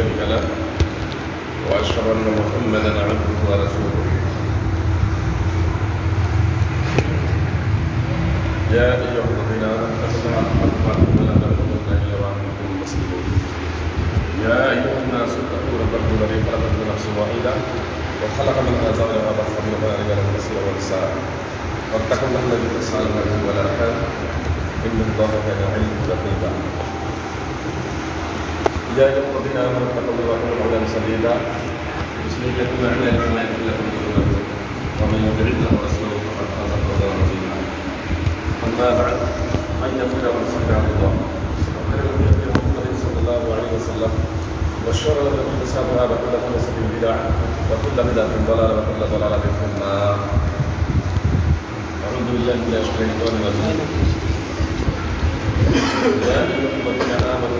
شريك له وأشهد أن محمدا عبده ورسوله. يا أيها الذين آمنوا اتقوا الله حق ولا تموتن إلا وأنتم مسلمون. يا أيها الناس اتقوا ربكم الذي خلقكم من نفس واحدة وخلق منها زوجها وبث منهما رجالا كثيرا ونساء. واتقوا الله الذي تسألون به والأرحام. إن الله كان عليكم رقيبا. يا أيها الذين آمنوا اتقوا الله وقولوا قولا سديدا يصلح لكم أعمالكم ويغفر لكم ومن يطع الله ورسوله فقد فاز فوزا أما بعد فإن خير من سمع الله وخير الهدي محمد صلى الله عليه وسلم وشر الأمور محدثاتها وكل محدثة بدعة وكل بدعة ضلالة وكل ضلالة في أعوذ بالله من الشيطان الرجيم. يا أيها الذين آمنوا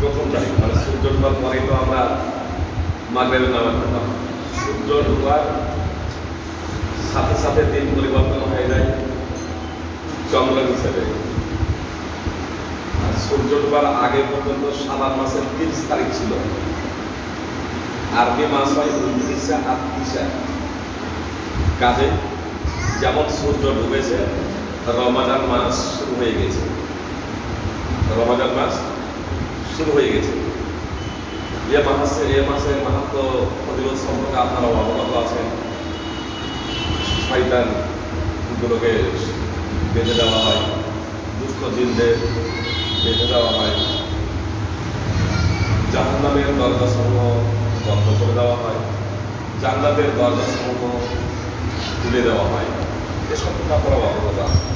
প্রথম তারিখ মানে সূর্য ডুবার পরেই তো আমরা মাগরেবের নামাজ পড়লাম সূর্য ডুবার সাথে সাথে দিন পরিবর্তন হয়ে যায় চন্দ্র হিসেবে। সূর্য ডুবার আগে পর্যন্ত সাবান মাসের তিরিশ তারিখ ছিল। আরবি মাস হয় উনত্রিশে আটত্রিশে কাজে যেমন সূর্য ডুবেছে, রমাজান মাস শুরু হয়ে গেছে। রমাজান মাস শুরু হয়ে গেছে। এ মাসে এ মাসের মাহাত্ম ফজিলত সম্পর্কে আপনারা অবগত আছেন। শয়তান গুলোকে বেঁধে দেওয়া হয়, দুষ্ট জিনদের বেঁধে দেওয়া হয়। জাহান্নামের দরজা সমূহ বন্ধ করে দেওয়া হয়, জান্নাতের দরজা সমূহ তুলে দেওয়া হয়। এ সম্পর্কে আপনারা অবগত আছেন।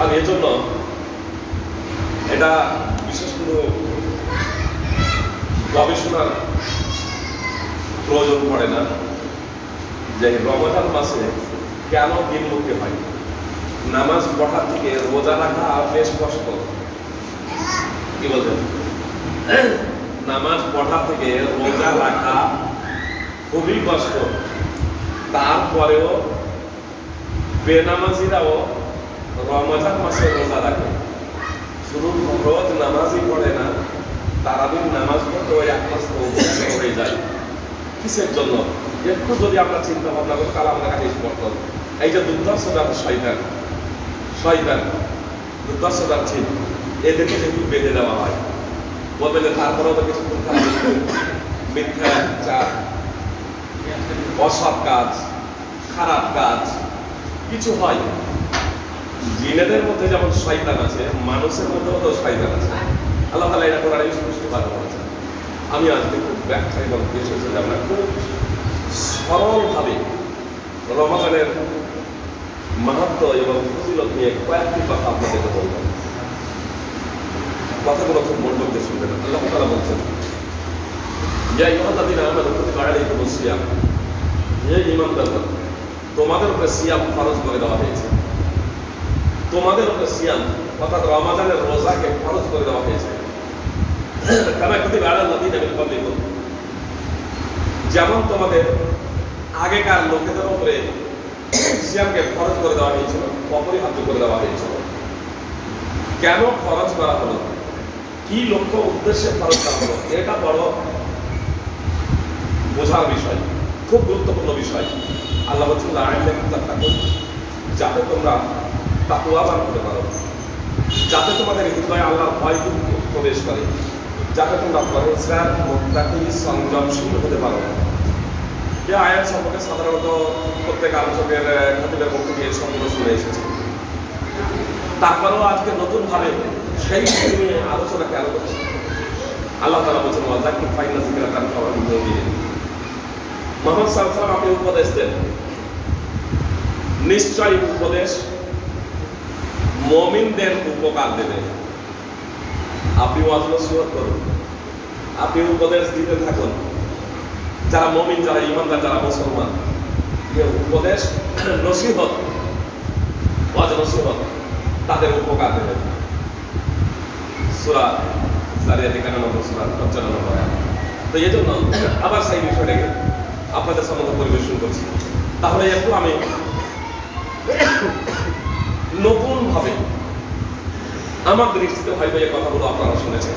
আর এজন্য এটা বিশেষ কোনো গবেষণার প্রয়োজন পড়ে না যে রমজান মাসে কেন দিন মুক্তি হয়? নামাজ পড়ার থেকে রোজা রাখা বেশ কষ্ট। কি বলছেন? নামাজ পড়া থেকে রোজা রাখা খুবই কষ্ট। তারপরেও বেনামাজিরাও রমজান মাসে রোজা রাখে। শুধু রোজ নামাজই পড়ে না, তারাবির নামাজ পড়তে ওই এক হয়ে যায়। কিসের জন্য? একটু যদি আমরা চিন্তা ভাবনা করি, তাহলে আমাদের কাছে স্পষ্ট এই যে দুর্দর্শ ব্যাপার শয়তান শয়তান দুর্দর্শ যাচ্ছেন এদেরকে যেহেতু বেঁধে দেওয়া হয়। বলবে যে তারপরেও তো কিছু মিথ্যা চার, অসৎ কাজ, খারাপ কাজ, কিছু হয়। জিনেদের মধ্যে যেমন শয়তান আছে, মানুষের মধ্যেও তো শয়তান আছে। আল্লাহ তালা এটা কোরআন স্পষ্ট ভালো বলেছেন আমি আজকে খুব ব্যাখ্যা এবং বিশেষ যে আমরা খুব সরলভাবে রমাজানের মাহাত্ম এবং ফজিলত নিয়ে কয়েকটি কথা আপনাদেরকে বলব। কথাগুলো খুব মনোযোগ দিয়ে শুনবেন। আল্লাহ তালা বলছেন, ইয়া ইমানদাদিন আমাদের প্রতি বাড়ালেই তো সিয়াম। হে ইমানদার তোমাদের উপরে সিয়াম খরচ করে দেওয়া হয়েছে। তোমাদের উপরে সিয়াম, অর্থাৎ রমাজানের রোজাকে খরচ করে দেওয়া হয়েছে। কারণ একটি বাড়াল নদী যেমন তোমাদের আগেকার লোকেদের উপরে সিয়ামকে খরচ করে দেওয়া হয়েছিল, অপরিহার্য করে দেওয়া হয়েছিল। কেন খরচ করা হলো? কি লক্ষ্য, উদ্দেশ্যে খরচ করা হলো? এটা বড় বোঝার বিষয়, খুব গুরুত্বপূর্ণ বিষয়। আল্লাহ বলছেন যাতে তোমরা তাকুয়াবান হতে পারো যাতে তোমাদের হৃদয়ে আল্লাহর ভয় প্রবেশ করে, যাতে তোমরা পরেজগার মোত্তাকি সংযমশীল হতে পারো। যে আয়াত সম্পর্কে সাধারণত প্রত্যেক আলোচকের খতিবের মুখ থেকে এই শুনে এসেছে। তারপরেও আজকে নতুনভাবে সেই নিয়ে আলোচনা কেন করছে আল্লাহ তালা বলছেন ওয়াজাকির ফাইনা সিকিরা তার খাবার মুমিনিন মোহাম্মদ সাল্লাল্লাহু আপনি উপদেশ দেন। নিশ্চয়ই উপদেশ মমিনদের উপকার দেবে। আপনি ওয়াজ নসিহত করুন। আপনি উপদেশ দিতে থাকুন। যারা মমিন, যারা ইমানদার, যারা মুসলমান উপদেশ নসিহত, ওয়াজ নসিহত তাদের উপকার দেবে। সুরা জারিয়াত একানব্বই, সুরা পঞ্চানব্বই আয়াত। তো এই জন্য আবার সেই বিষয়টাকে আপনাদের সম্বন্ধে পরিবেশন করছি। তাহলে একটু আমি নতুন আমার দৃষ্টিতে ভাই এই কথাগুলো আপনারা শুনেছেন।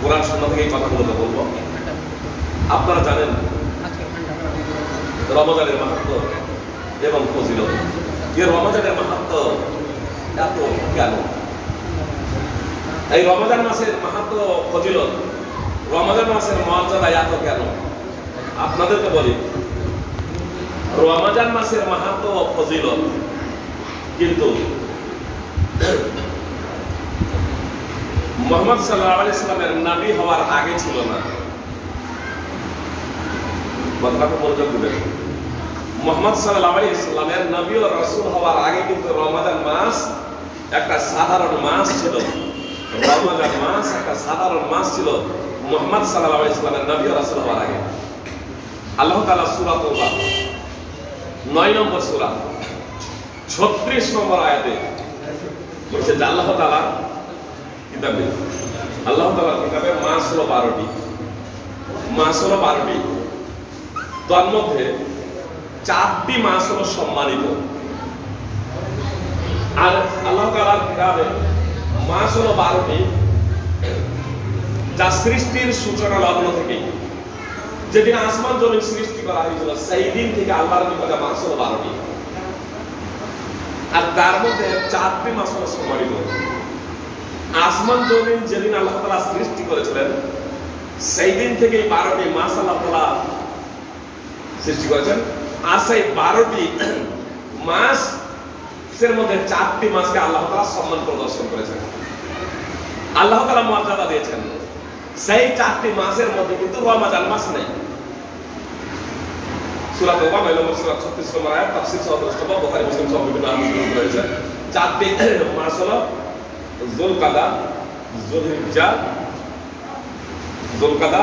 কোরআন শোনা থেকে এই কথাগুলো তো বলব। আপনারা জানেন রমজানের মাহাত্ম এবং ফজিলত। যে রমজানের মাহাত্ম এত কেন? এই রমজান মাসের মাহাত্ম ফজিলত, রমজান মাসের মর্যাদা এত কেন? আপনাদেরকে বলি, রমজান মাসের মাহাত্ম ও ফজিলত কিন্তু মোহাম্মদ সাল্লাহ আলি ইসলামের নাবি হওয়ার আগে ছিল না। কথাটা মনোযোগ দিবেন মোহাম্মদ সাল্লাহ আলী ইসলামের নবী ও রসুল হওয়ার আগে কিন্তু রমাদান মাস একটা সাধারণ মাস ছিল। রমাদান মাস একটা সাধারণ মাস ছিল মোহাম্মদ সাল্লাহ আলী ইসলামের নবী ও রসুল হওয়ার আগে। আল্লাহ তালা সুরা তোবা, নয় নম্বর সুরা, ছত্রিশ নম্বর আয়াতে বলছে যে আল্লাহ তালা কিতাবে। আল্লাহ তালা কিতাবে মাস হলো বারোটি। মাস হলো বারোটি। তার মধ্যে চারটি মাস হলো সম্মানিত। আর আল্লাহ তালার কিতাবে মাস হলো বারোটি যা সৃষ্টির সূচনা লগ্ন থেকে। যেদিন আসমান জমিন সৃষ্টি করা হয়েছিল, সেই দিন থেকে আল্লাহর নিকটে মাস হলো বারোটি। আর তার মধ্যে চারটি মাস হলো সম্মানিত। আসমান জমিন যেদিন আল্লাহ তালা সৃষ্টি করেছিলেন সেই দিন থেকে বারোটি মাস আল্লাহ তালা সৃষ্টি করেছেন। আর সেই বারোটি মাস এর মধ্যে চারটি মাসকে আল্লাহ তালা সম্মান প্রদর্শন করেছেন। আল্লাহ তালা মর্যাদা দিয়েছেন। সেই চারটি মাসের মধ্যে কিন্তু রমাজান মাস নেই। সুরা তোবা নয় নম্বর সুরা ছত্রিশ নম্বর আয়াত, তাফসির সহ দ্রষ্টব্য বোখারি, মুসলিম সহ বিভিন্ন আলোচনা রয়েছে চারটি মাস হলো জুলকাদা, জুলহিজ্জা, জুলকাদা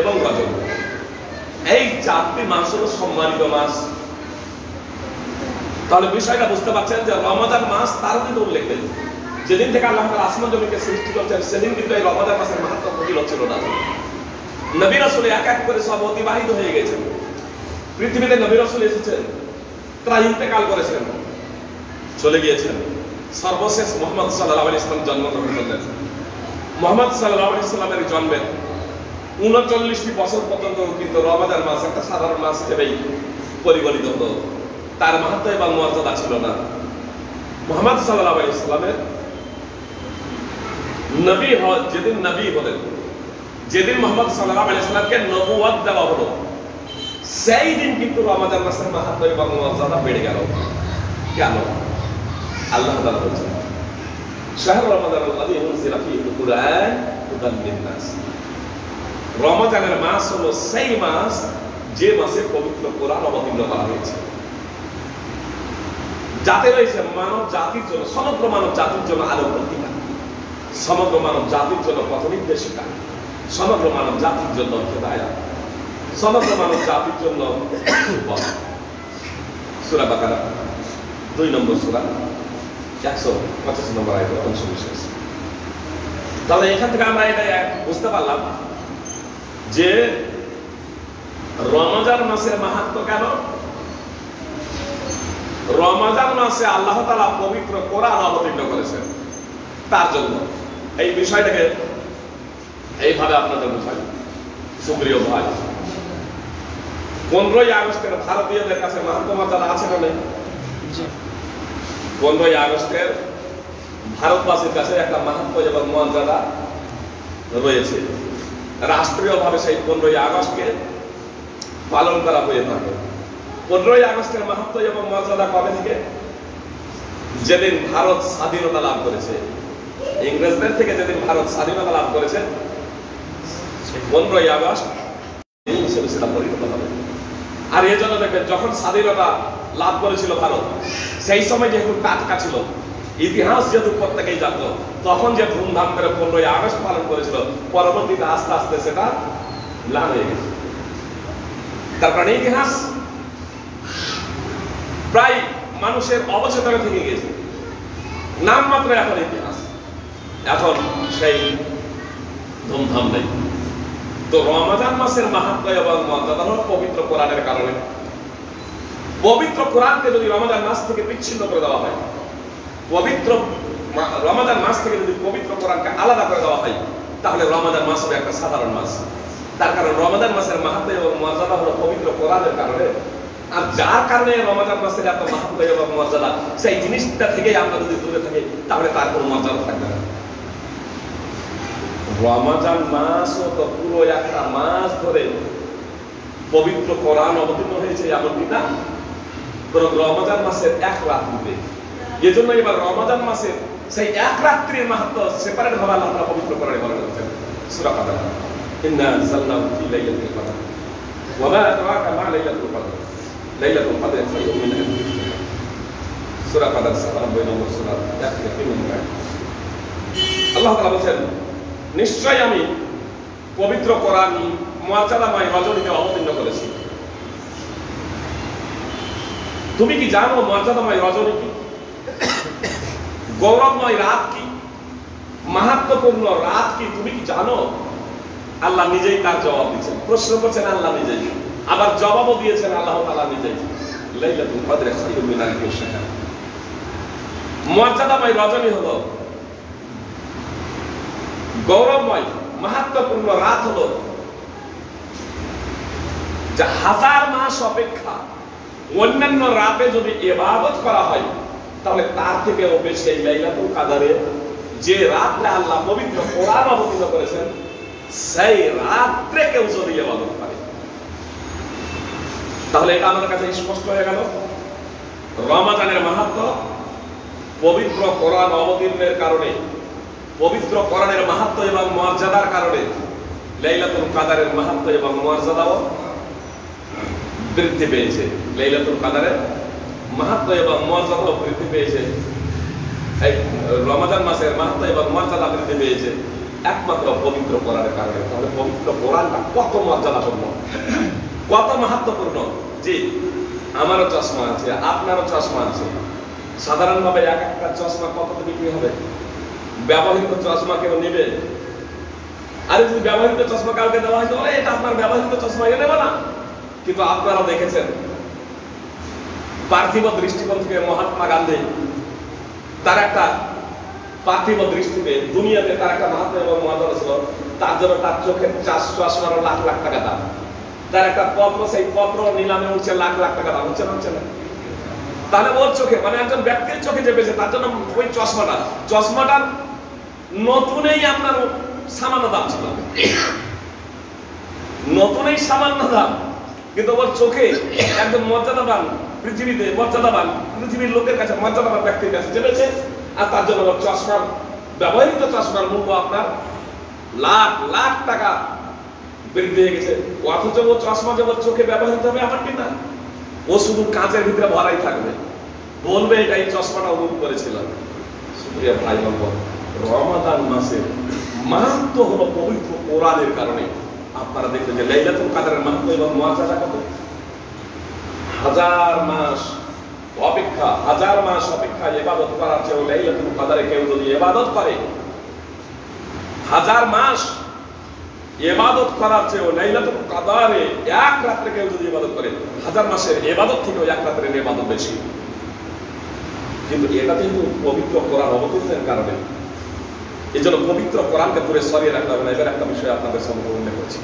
এবং রজব। এই চারটি মাস হল সম্মানিত মাস। তাহলে বিষয়টা বুঝতে পারছেন যে রমাদান মাস তার কিন্তু উল্লেখ নেই। যেদিন থেকে আল্লাহ আসমান জমিকে সৃষ্টি করছেন, সেদিন কিন্তু এই রমাদান মাসের মাহাত্ম ছিল না। নবী রাসূল এক এক করে সব অতিবাহিত হয়ে গেছেন। পৃথিবীতে নবী রাসূল এসেছেন তারা ইন্তেকাল করেছেন। চলে গিয়েছেন। সর্বশেষ মোহাম্মদ আলাইহি ইসলাম জন্মগ্রহণ করলেন। মোহাম্মদ সাল্লাল্লাহু আলাইহি সাল্লামের জন্মের উনচল্লিশটি বছর পর্যন্ত কিন্তু রমাদান মাস একটা সাধারণ মাস হিসেবেই পরিগণিত হতো। তার মাহাত্ম এবং মর্যাদা ছিল না। মোহাম্মদ সাল্লাহ ইসলামের নবী হওয়া যেদিন নবী হলেন, যেদিন মোহাম্মদ সাল্লাহ ইসলামকে নবুয়াত দেওয়া হলো, সেই দিন কিন্তু রমাদান মাসের মাহাত্ম এবং মর্যাদা বেড়ে গেল। কেন? আল্লাহ বলছেন, শাহর রমাদান আল্লাযী উনজিলা ফীহিল কুরআন হুদাল লিন-নাস। রমাদানের মাস হলো সেই মাস যে মাসে পবিত্র কোরআন অবতীর্ণ করা হয়েছে। যাতে রয়েছে মানব জাতির জন্য, সমগ্র মানব জাতির জন্য আলো পত্রিকা সমগ্র মানব জাতির জন্য পথ নির্দেশিকা, সমগ্র মানব জাতির জন্য হেদায়া সমগ্র মানব জাতির জন্য সুরা বাকারা, দুই নম্বর সুরা। একশো পঁচাশি নম্বর আয় অংশ বিশেষ তাহলে এখান থেকে আমরা এটা বুঝতে পারলাম যে রমজান মাসের মাহাত্ম কেন? রমাজান মাসে আল্লাহ তালা পবিত্র কোরআন অবতীর্ণ করেছেন। তার জন্য। এই বিষয়টাকে এইভাবে আপনাদের বোঝাই। সুপ্রিয় ভাই, পনেরোই আগস্টের ভারতীয়দের কাছে মাহাত্ম মর্যাদা আছে না নেই? পনেরোই আগস্টের ভারতবাসীর কাছে একটা মাহাত্ম এবং মর্যাদা রয়েছে। রাষ্ট্রীয়ভাবে সেই পনেরোই আগস্টকে পালন করা হয়ে থাকে। পনেরোই আগস্টের মাহাত্ম এবং মর্যাদা কবে থেকে? যেদিন ভারত স্বাধীনতা লাভ করেছে। ইংরেজদের থেকে যেদিন ভারত স্বাধীনতা লাভ করেছে পনেরোই আগস্ট হিসেবে সেটা পরিণত হবে। আর এই জন্য দেখবেন যখন স্বাধীনতা লাভ করেছিল ভারত সেই সময় যেহেতু টাটকা ছিল, ইতিহাস যেহেতু প্রত্যেকেই জানতো, তখন যে ধুমধাম করে পনেরোই আগস্ট পালন করেছিল, পরবর্তীতে আস্তে আস্তে সেটা ম্লান হয়ে গেছে। তার কারণে ইতিহাস প্রায় মানুষের অবচেতনে থেকে গেছে। নাম মাত্র এখন ইতিহাস। এখন সেই ধুমধাম নেই। তো রমাজান মাসের মাহাত্ম এবং মর্যাদা পবিত্র কোরআনের কারণে পবিত্র কোরআনকে যদি রমাজান মাস থেকে বিচ্ছিন্ন করে দেওয়া হয়, পবিত্র রমাজান মাস থেকে যদি পবিত্র কোরআনকে আলাদা করে দেওয়া হয়, তাহলে রমাজান মাস হবে একটা সাধারণ মাস। তার কারণ রমাজান মাসের মাহাত্ম এবং মর্যাদা হলো পবিত্র কোরআনের কারণে। আর যার কারণে রমাজান মাসের এত মাহাত্ম এবং মর্যাদা, সেই জিনিসটা থেকেই আমরা যদি দূরে থাকি, তাহলে তার কোনো মর্যাদা থাকবে না। রমাজান মাসও তো পুরো একটা মাস ধরে পবিত্র কোরআন অবতীর্ণ হয়েছে এমনটি না? বরং রমাজান মাসের এক রাত্রিতে এজন্য এবার মাসের সেই এক রাত্রির মাহাত্ম সেপারেট ভাবে আল্লাহ পবিত্র কোরআনে বলা হয়েছে সূরা কাদার ইন্না আনজালনাহু ফি লাইলাতিল কদর। ওয়া মা আদরাকা মা লাইলাতুল কদর। লাইলাতুল কদর খায়রুম মিন আলফি শাহর সূরা কাদার 97 নম্বর সূরা। এক থেকে তিন নম্বর আল্লাহ তাআলা বলেন নিশ্চয় আমি পবিত্র কোরআন, মর্যাদাময় রজনীতে অবতীর্ণ করেছি। তুমি কি জানো মর্যাদাময় রজনী কি? গৌরবময় রাত কি? মাহাত্মপূর্ণ রাত কি? তুমি কি জানো? আল্লাহ নিজেই তার জবাব দিচ্ছেন প্রশ্ন করছেন, আল্লাহ নিজেই। আবার জবাবও দিয়েছেন, আল্লাহ তাআলা নিজেই। মর্যাদাময় রজনী হলো গৌরবময় মাহাত্মপূর্ণ রাত হলো যা হাজার মাস অপেক্ষা অন্যান্য রাতে যদি এবাদত করা হয়, তাহলে তার থেকেও বেশি এই লাইলাতুল কাদারে যে রাতটা আল্লাহ পবিত্র কোরআন অবতীর্ণ করেছেন, সেই রাত্রে কেউ যদি এবাদত করে। তাহলে এটা আমাদের কাছে স্পষ্ট হয়ে গেল। রমাজানের মাহাত্ম পবিত্র কোরআন অবতীর্ণের কারণে, পবিত্র কোরআনের মাহাত্ম এবং মর্যাদার কারণে লাইলাতুল কাদারের মাহাত্ম এবং মর্যাদাও বৃদ্ধি পেয়েছে। লাইলাতুল কাদারের মাহাত্ম এবং মর্যাদাও বৃদ্ধি পেয়েছে। এই রমাজান মাসের মাহাত্ম এবং মর্যাদা বৃদ্ধি পেয়েছে। একমাত্র পবিত্র কোরআনের কারণে। তাহলে পবিত্র কোরআনটা কত মর্যাদাপূর্ণ কত মাহাত্মপূর্ণ জি, আমারও চশমা আছে, আপনারও চশমা আছে। সাধারণভাবে এক একটা চশমা কত বিক্রি হবে? ব্যবহৃত চশমা কেউ নেবে? আরে, যদি ব্যবহৃত চশমা কাউকে দেওয়া হয়, তাহলে এটা আপনার ব্যবহৃত চশমা এনে নেবে না। কিন্তু আপনারা দেখেছেন, পার্থিব দৃষ্টিকোণ থেকে মহাত্মা গান্ধী তার একটা পার্থিব দৃষ্টিতে দুনিয়াতে তার একটা মাহাত্ম এবং মর্যাদা ছিল তার জন্য তার চোখের চাষ চশমারও লাখ লাখ টাকা দাম। তার একটা পত্র সেই পত্র নিলামে উঠছে লাখ লাখ টাকা দাম। হচ্ছে না হচ্ছে না। তাহলে ওর চোখে মানে একজন ব্যক্তির চোখে চেপেছে তার জন্য ওই চশমাটা চশমাটার নতুনেই আপনার সামান্য দাম ছিল। নতুনেই সামান্য দাম। কিন্তু ওর চোখে একদম মর্যাদাবান পৃথিবীতে, মর্যাদাবান পৃথিবীর লোকের কাছে মর্যাদাবান ব্যক্তির কাছে চেপেছে আর তার জন্য ওর চশমার, ব্যবহৃত চশমার মূল্য আপনার লাখ লাখ টাকা বৃদ্ধি হয়ে গেছে। অথচ ও চশমা যে ওর চোখে ব্যবহৃত হবে আমার কি না ও শুধু কাঁচের ভিতরে ভরাই থাকবে। বলবে এটা এই চশমাটা অনুভব করেছিলাম সুপ্রিয়া ভাই রমাদান মাসের মাহাত্ম হলো পবিত্র কোরআনের কারণে। আপনারা দেখবেন যে লাইলাতুল এবং কত? হাজার মাস অপেক্ষা, হাজার মাস অপেক্ষা করার লাইলাতুল কেউ যদি করে, হাজার মাস করার লাইলাতুল এক রাত্রে কেউ যদি করে, হাজার মাসের এবাদত থেকেও এক রাত্রের বেশি। কিন্তু এটা কিন্তু পবিত্র কোরআন অবতীর্ণের কারণে এই জন্য পবিত্র কোরআনকে দূরে সরিয়ে রাখতে হবে না এবার একটা বিষয় আপনাদের সম্পর্কে উল্লেখ করছি।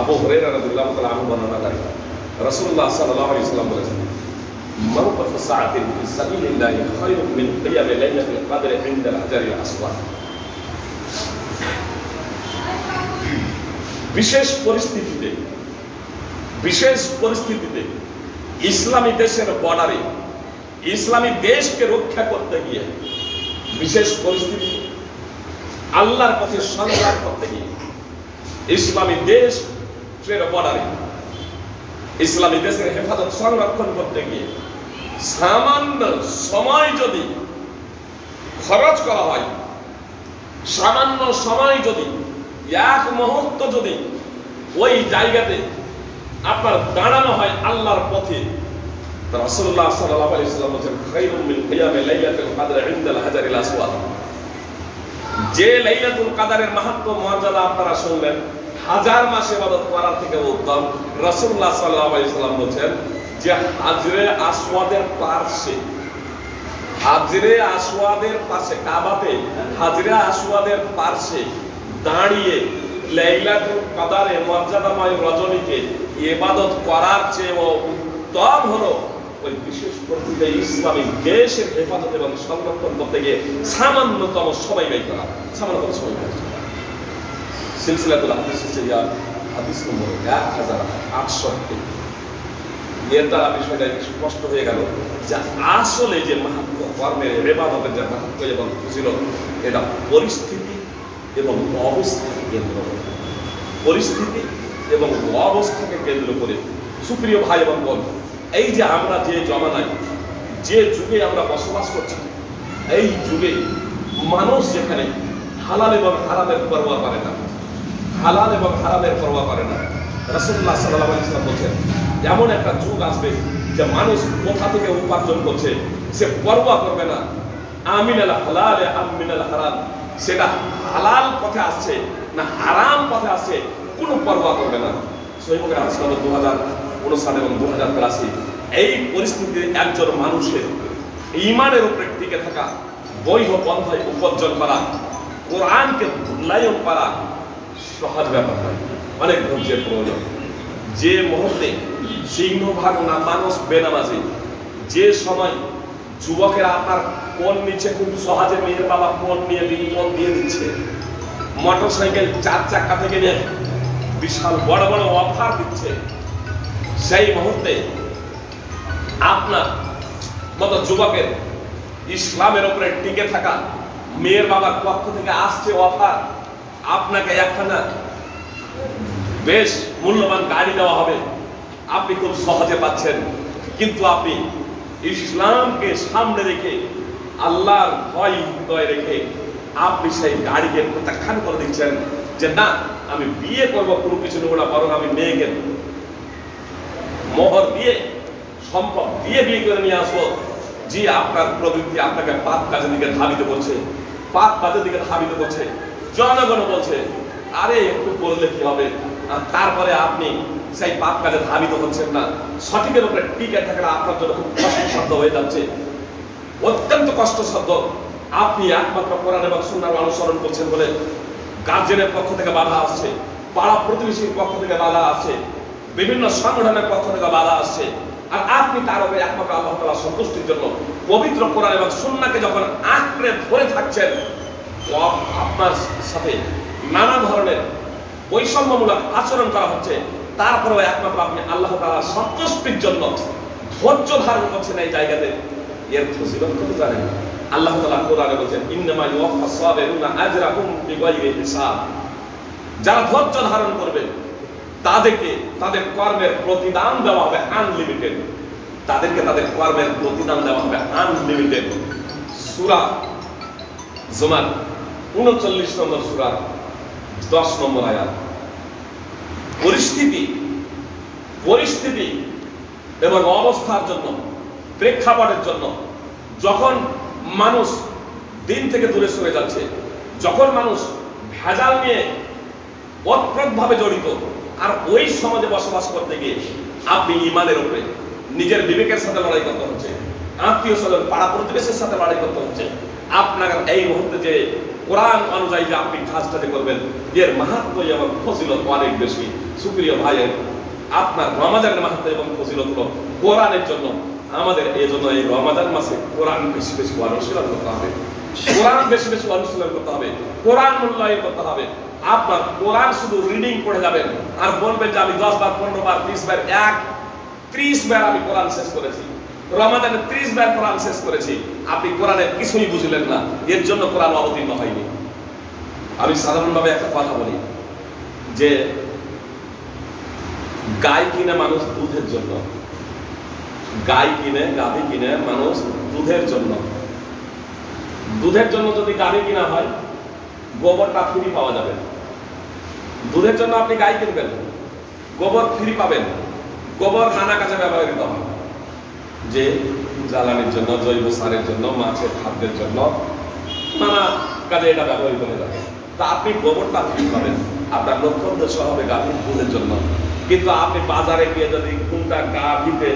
আবু হরেরা বর্ণনাকারী রাসূলুল্লাহ সাল্লাল্লাহু আলাইহি ওয়াসাল্লাম বলেছেন সাবিলিল্লাহি খায়রুম মিন কিয়াম লাইলাতিল কদর ইনদা আল-হাজারিল আসওয়াদ বিশেষ পরিস্থিতিতে বিশেষ পরিস্থিতিতে ইসলামী দেশের বর্ডারে, ইসলামী দেশকে রক্ষা করতে গিয়ে বিশেষ পরিস্থিতি আল্লাহর পথে সংগ্রাম করতে গিয়ে ইসলামী দেশের বর্ডারে ইসলামী দেশের হেফাজত সংরক্ষণ করতে গিয়ে সামান্য সময় যদি খরচ করা হয়, সামান্য সময় যদি, এক মুহূর্ত যদি ওই জায়গাতে আপনার দাঁড়ানো হয় আল্লাহর পথে রাসূলুল্লাহ সাল্লাল্লাহু আলাইহি ওয়াসাল্লাম বলেন খায়রুম মিন কিয়ামি লাইলাতুল কদর ইনদাল হাজারিল আসওয়াদ। যে লাইলাতুল কাদারের মাহাত্ম্য মর্যাদা আপনারা শুনলেন, হাজার মাস ইবাদত করার থেকে উত্তম। রাসূলুল্লাহ সাল্লাল্লাহু আলাইহি ওয়াসাল্লাম বলেন যে, হাজরে আসওয়াদের পার্শ্বে, হাজরে আসওয়াদের পাশে, কাবাতে হাজরে আসওয়াদের পার্শ্বে দাঁড়িয়ে লাইলাতুল কদরে মর্যাদাময় রজনীকে ইবাদত করার চেয়ে উত্তম হলো ওই বিশেষ প্রকৃতি ইসলামী দেশের হেফাজত এবং সংরক্ষণ করতে গিয়ে সামান্যতম সবাই ব্যয় করা। সামান্যতম সময় ব্যয় সিলসিলাতুল হাদিস সিরিয়া হাদিস নম্বর এক হাজার আটশো এর দ্বারা বিষয়টা স্পষ্ট হয়ে গেল যে আসলে যে মাহাত্ম, কর্মের বেবাদতের যে মাহাত্ম এবং ছিল এটা পরিস্থিতি এবং অবস্থাকে কেন্দ্র করে। পরিস্থিতি এবং অবস্থাকে কেন্দ্র করে সুপ্রিয় ভাই এবং বোন এই যে আমরা যে জমানায় যে যুগে আমরা বসবাস করছি, এই যুগে মানুষ যেখানে হালাল এবং হারামের পরোয়া করে না, হালাল এবং হারামের পরোয়া করে না, রাসূলুল্লাহ সাল্লাল্লাহু আলাইহি বলছেন, এমন একটা যুগ আসবে যে মানুষ কোথা থেকে উপার্জন করছে, সে পরোয়া করবে না। আমিনাল হালাল আমিনাল হারাম, সেটা হালাল পথে আসছে না হারাম পথে আসছে, কোনো পরোয়া করবে না। হাদিস নম্বর দু হাজার উনষাট এবং দু হাজার তেরাশি, এই পরিস্থিতিতে একজন মানুষের ইমানের উপরে টিকে থাকা বৈধ পন্থায় উপার্জন করা, কোরআনকে মূল্যায়ন করা সহজ ব্যাপার নয়, অনেক ধৈর্যের প্রয়োজন। যে মুহূর্তে সিংহভাগ না মানুষ বেনামাজি, যে সময় যুবকেরা আপনার কোন নিচ্ছে খুব সহজে মেয়ের বাবা কোন নিয়ে বিপদ দিয়ে দিচ্ছে মোটর সাইকেল চার চাকা থেকে নিয়ে বিশাল বড় বড় অফার দিচ্ছে সেই মুহূর্তে আপনার মতো যুবকের ইসলামের উপরে টিকে থাকা মেয়ের বাবার পক্ষ থেকে আসছে অফার, আপনাকে একখানা বেশ মূল্যবান গাড়ি দেওয়া হবে। আপনি খুব সহজে পাচ্ছেন। কিন্তু আপনি ইসলামকে সামনে রেখে, আল্লাহর ভয় রেখে আপনি সেই গাড়িকে প্রত্যাখ্যান করে দিচ্ছেন যে, না, আমি বিয়ে করব, কোনো কিছু নেব না, বরং আমি মেয়েকে মোহর দিয়ে, সম্পদ দিয়ে বিয়ে করে নিয়ে আসব। যে আপনার প্রবৃত্তি আপনাকে পাপ কাজের দিকে ধাবিত করছে, পাপ কাজের দিকে ধাবিত করছে, জনগণ বলছে, আরে, একটু করলে কি হবে? তারপরে আপনি সেই পাপ কাজে ধাবিত হচ্ছেন না। সঠিকের উপরে টিকে থাকা আপনার জন্য খুব কষ্টসাধ্য হয়ে যাচ্ছে। অত্যন্ত কষ্টসাধ্য। আপনি একমাত্র কোরআন এবং সুন্নার অনুসরণ করছেন বলে গার্জেনের পক্ষ থেকে বাধা আসছে, পাড়া প্রতিবেশীর পক্ষ থেকে বাধা আসছে। বিভিন্ন সংগঠনের পক্ষ থেকে বাধা আসছে। আর আপনি তার উপরে একমাত্র আল্লাহ তালা সন্তুষ্টির জন্য পবিত্র কোরআন এবং সুন্নাকে যখন আঁকড়ে ধরে থাকছেন আপনার সাথে নানা ধরনের বৈষম্যমূলক আচরণ করা হচ্ছে। তারপরেও একমাত্র আপনি আল্লাহ তালা সন্তুষ্টির জন্য ধৈর্য ধারণ করছেন এই জায়গাতে। এর ফজিলত তো জানেন? আল্লাহ তালা কোরআনে বলেন ইন্নামা ইউওয়াফাস সাবিরুনা আজরাহুম বিগাইরি হিসাব। যারা ধৈর্য ধারণ করবে তাদেরকে তাদের কর্মের প্রতিদান দেওয়া হবে আনলিমিটেড তাদেরকে তাদের কর্মের প্রতিদান দেওয়া হবে আনলিমিটেড সুরা জুমার 39 নম্বর সুরা, দশ নম্বর আয়াত। পরিস্থিতি পরিস্থিতি এবং অবস্থার জন্য, প্রেক্ষাপটের জন্য, যখন মানুষ দিন থেকে দূরে সরে যাচ্ছে, যখন মানুষ ভেজাল নিয়ে ওতপ্রোতভাবে জড়িত আর ওই সমাজে বসবাস করতে গিয়ে আপনি ইমানের উপরে নিজের বিবেকের সাথে লড়াই করতে হচ্ছে, আত্মীয় স্বজন, পাড়া প্রতিবেশের সাথে লড়াই করতে হচ্ছে। আপনার এই মুহূর্তে যে কোরআন অনুযায়ী যে আপনি কাজটাতে করবেন, এর মাহাত্ম এবং ফজিলত অনেক বেশি। সুপ্রিয় ভাইয়ের আপনার রমাজানের মাহাত্ম এবং ফজিলত হলো কোরআনের জন্য, আমাদের এই জন্য এই রমাজান মাসে কোরআন বেশি বেশি অনুশীলন করতে হবে। কোরআন বেশি বেশি অনুশীলন করতে হবে। কোরআন মূল্যায়ন করতে হবে। আপনার কোরআন শুধু রিডিং পড়ে যাবেন। আর বলবেন যে আমি দশ বার, পনেরো বার, বিশ বার, এক, ত্রিশ বার আমি কোরআন শেষ করেছি। রমাদানে ত্রিশ বার কোরআন শেষ করেছি। আপনি কোরআনের কিছুই বুঝলেন না। এর জন্য কোরআন অবতীর্ণ হয়নি। আমি সাধারণভাবে একটা কথা বলি যে, গাই কিনে মানুষ দুধের জন্য। গাই কিনে, গাভী কিনে মানুষ দুধের জন্য। দুধের জন্য যদি গাভী কিনা হয় গোবরটা ফ্রি পাওয়া যাবে দুধের জন্য আপনি গাই কিনবেন, গোবর ফ্রি পাবেন, গোবর নানা কাজে ব্যবহৃত হয়। যে জ্বালানির জন্য, জৈব সারের জন্য, মাছের খাদ্যের জন্য নানা কাজে এটা ব্যবহৃত হয়ে যাবে তা আপনি গোবরটা ফ্রি পাবেন, আপনার লক্ষ্য উদ্দেশ্য হবে গাভীর দুধের জন্য। কিন্তু আপনি বাজারে গিয়ে যদি কোনটা গাভীতে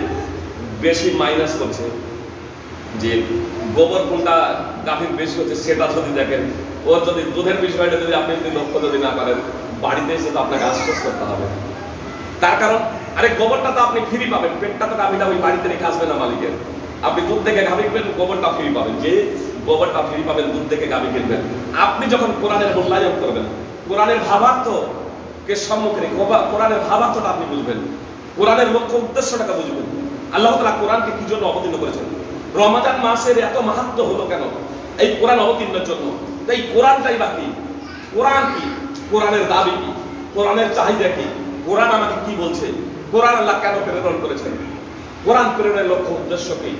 বেশি মাইনাস করছে, যে গোবর কোনটা গাভীর বেশি হচ্ছে, সেটা যদি দেখেন ওর যদি দুধের বিষয়টা যদি আপনি যদি লক্ষ্য যদি না করেন, বাড়িতে এসে তো আপনাকে আশ্বাস করতে হবে। তার কারণ, আরে গোবরটা তো আপনি ফ্রি পাবেন, পেটটা তো গাভীটা ওই বাড়িতে রেখে আসবে না মালিকের। আপনি দুধ থেকে গাভী কিনবেন, গোবরটা ফ্রি পাবেন। যে গোবরটা ফ্রি পাবেন, দুধ থেকে গাভী কিনবেন। আপনি যখন কোরআনের মূল্যায়ন করবেন, কোরআনের ভাবার্থ কে সম্মুখে রেখে কোরআনের ভাবার্থটা আপনি বুঝবেন। কোরআনের লক্ষ্য উদ্দেশ্যটাকে বুঝবেন। আল্লাহ তালা কোরআনকে কি জন্য অবতীর্ণ করেছেন? রমাজান মাসের এত মাহাত্ম হলো কেন? এই কোরআন অবতীর্ণের জন্য। তো এই কোরআনটাই বাকি কোরআন কি? কোরআনের দাবি কি? কোরআনের চাহিদা কি? কোরআন আমাকে কি বলছে? কোরআন আল্লাহ কেন প্রেরণ করেছেন? কোরআন প্রেরণের লক্ষ্য উদ্দেশ্য কি?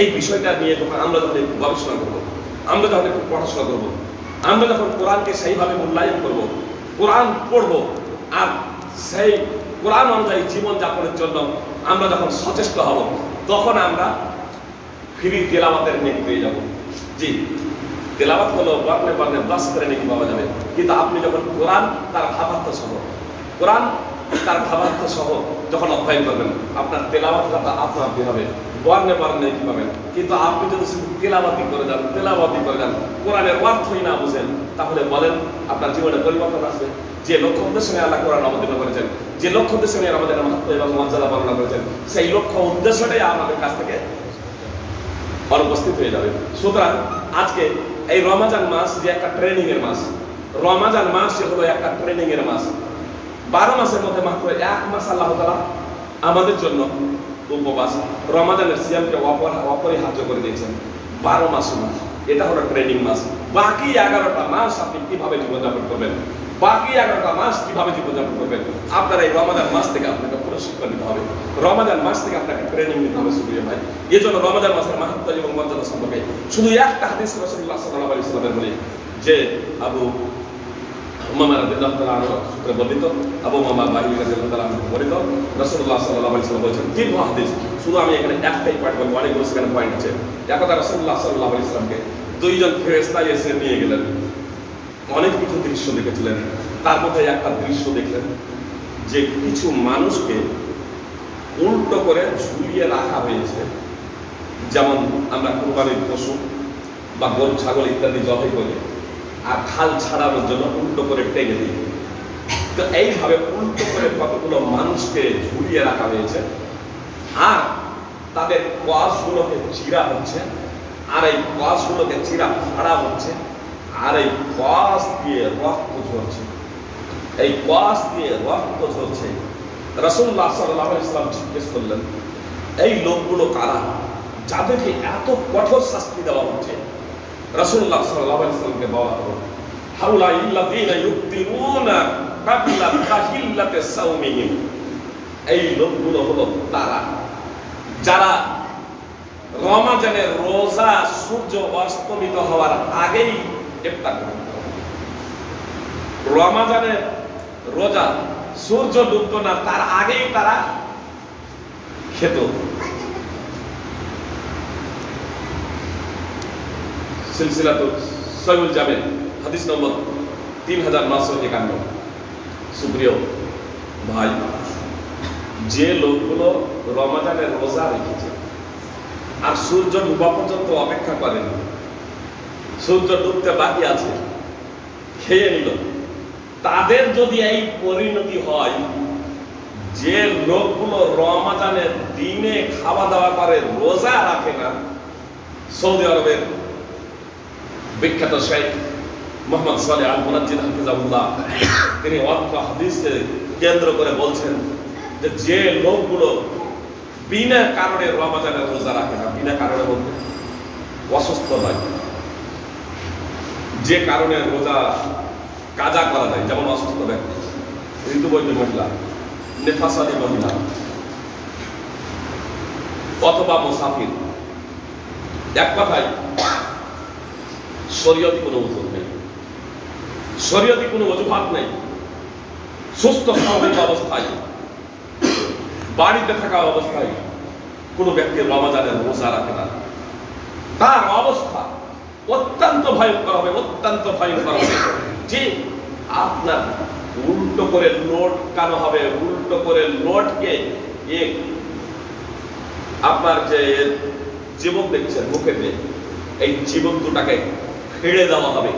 এই বিষয়টা নিয়ে যখন আমরা যখন একটু গবেষণা করব, আমরা যখন একটু পড়াশোনা করব, আমরা যখন কোরআনকে সেইভাবে মূল্যায়ন করব, কোরআন পড়ব, আর সেই কোরআন অনুযায়ী জীবন যাপনের জন্য আমরা যখন সচেষ্ট হব, তখন আমরা ফ্রি তেলাওয়াতের নেক পেয়ে যাব। জি। তেলাওয়াত হলো বর্ণে বর্ণে দশ করে নেকি পাওয়া যাবে। কিন্তু আপনি যখন কোরআন, তার ভাবার্থ সহ, কোরআন, তার ভাবার্থ সহ যখন অধ্যয়ন করবেন, আপনার তেলাওয়াতটা আপনার আপনি হবে, বর্ণে বর্ণে কি পাবেন? কিন্তু আপনি যদি শুধু তেলাওয়াতি করে যান তেলাওয়াতি করে যান, কোরআনের অর্থই না বুঝেন, তাহলে বলেন আপনার জীবনে পরিবর্তন আসবে। যে লক্ষ্য উদ্দেশ্য নিয়ে আল্লাহ কোরআন অবতীর্ণ করেছেন, যে লক্ষ্য উদ্দেশ্য নিয়ে আমাদের মাহাত্ম এবং মর্যাদা বর্ণনা করেছেন, সেই লক্ষ্য উদ্দেশ্যটাই আমাদের কাছ থেকে অনুপস্থিত হয়ে যাবে। সুতরাং আজকে এই রমাজান মাস যে একটা ট্রেনিং এর মাস। রমাজান মাস যে হলো একটা ট্রেনিং এর মাস। বারো মাসের মধ্যে মাত্র এক মাস আল্লাহ তালা আমাদের জন্য উপবাস। রমাজানের সিয়ামকে অপর- অপরিহার্য করে দিয়েছেন। বারো মাস মাস এটা হলো ট্রেনিং মাস। বাকি এগারোটা মাস আপনি কীভাবে জীবনযাপন করবেন? বাকি এগারোটা মাস কীভাবে জীবনযাপন করবেন? আপনার এই রমাদান মাস থেকে আপনাকে প্রশিক্ষণ নিতে হবে। রমাজান মাস থেকে আপনাকে ট্রেনিং নিতে হবে সুপ্রিয় ভাই। এই জন্য রমাজান মাসের মাহাত্ম এবং মর্যাদা সম্পর্কে শুধু একটা হাদিস রসুল্লাহ সাল্লাহ আলি সাল্লামের বলি, যে আবু আবু হাদিস। শুধু আমি এখানে পয়েন্ট দুইজন ফেরেশতা এসে নিয়ে গেলেন। অনেক কিছু দৃশ্য দেখেছিলেন। তার মধ্যে একটা দৃশ্য দেখলেন যে কিছু মানুষকে উল্টো করে ঝুলিয়ে রাখা হয়েছে। যেমন আমরা কোরবানির পশু বা গরু, ছাগল ইত্যাদি জবাই করি আর খাল ছাড়ানোর জন্য উল্টো করে টেনে দিই। তো এইভাবে উল্টো করে কতগুলো মানুষকে ঝুলিয়ে রাখা হয়েছে। আর তাদের কোয়াশগুলোকে চিরা হচ্ছে, আর এই কোয়াশগুলোকে চিরা ফাড়া হচ্ছে। আর এই কোয়াশ দিয়ে রক্ত ঝরছে। এই কোয়াশ দিয়ে রক্ত ঝরছে। রসুল্লাহ সাল্লাহ ইসলাম জিজ্ঞেস করলেন, এই লোকগুলো কারা? যাদেরকে এত কঠোর শাস্তি দেওয়া হচ্ছে? রসুল্লাহ সাল্লাহ ইসলামকে বলা হলো, হাউলা ইল্লাযীনা ইউক্তিরুনা কাবলা তাহিল্লাতি সাওমিহিম। এই লোকগুলো হলো তারা। যারা রমাজানের রোজা সূর্য অস্তমিত হওয়ার আগেই ইফতার করে। রমাজানের রোজা সূর্য ডুবতো না, তার আগেই তারা খেত। সিলসিলা তো সৈবুল জামেন হাদিস নম্বর তিন হাজার নশো একান্ন। সুপ্রিয় ভাই, যে লোকগুলো রমাজানের রোজা রেখেছে আর সূর্য ডুবা পর্যন্ত অপেক্ষা করেন সূর্য ডুবতে বাকি আছে। খেয়ে নিল। তাদের যদি এই পরিণতি হয়, যে লোকগুলো রমাজানের দিনে খাওয়া দাওয়া করে, রোজা রাখে না, সৌদি আরবের বিখ্যাত শেখ মোহাম্মদ সালে আল মুনাজ্জিদ হাফিজাউল্লাহ তিনি অর্থ হাদিসকে কেন্দ্র করে বলছেন যে যে লোকগুলো বিনা কারণে রমাজানের রোজা রাখে না, বিনা কারণে বলতে অসুস্থ নয় যে কারণে রোজা কাজা করা যায়, যেমন অসুস্থ ব্যক্তি, ঋতুবৈধ মহিলা নেফাসালি মহিলা, অথবা মোসাফির, এক কথায়, শরীয়তি কোনো ওজন নেই। শরীয়তি কোনো অজুহাত নেই। সুস্থ স্বাভাবিক অবস্থায়, বাড়িতে থাকা অবস্থায় কোনো ব্যক্তি রমাজানের রোজা রাখে না। তার অবস্থা অত্যন্ত ভয়ঙ্কর হবে, অত্যন্ত ভয়ঙ্কর হবে। যে আপনার উল্টো করে লোট কানো হবে, উল্টো করে এক আপনার যে জীবন দেখছেন মুখেতে এই জীবন দুটাকে ফেড়ে দেওয়া হবে